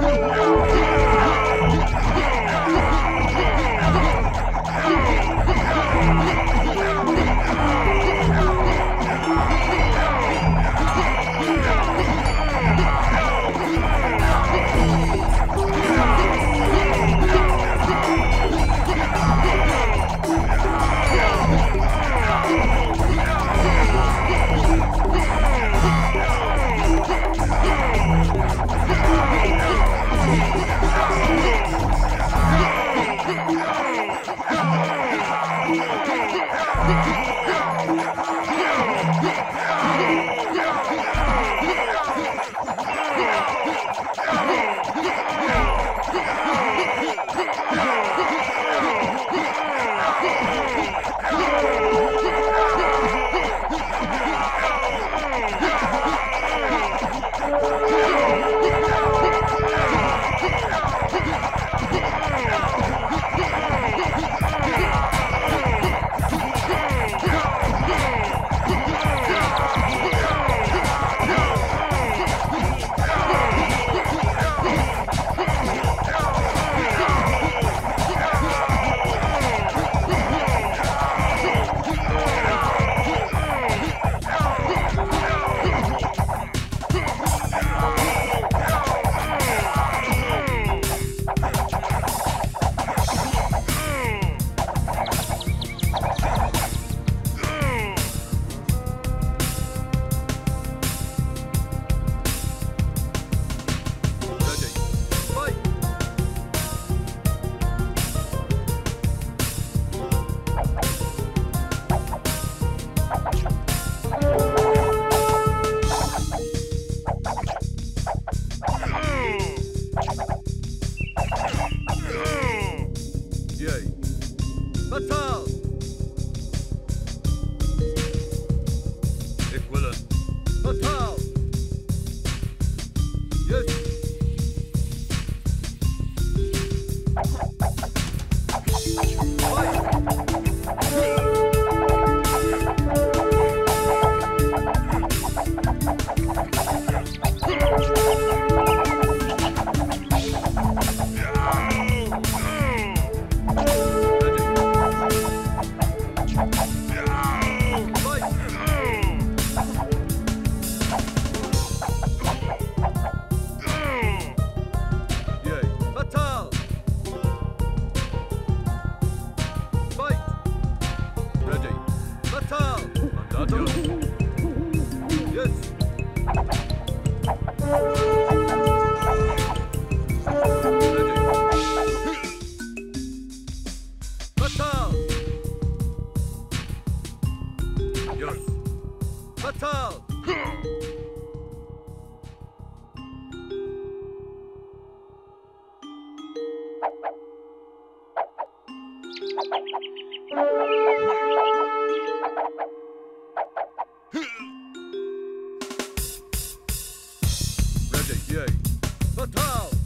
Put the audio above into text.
Oh, Get, get, get. Papa. Fatal! Ready, yay! Fatal!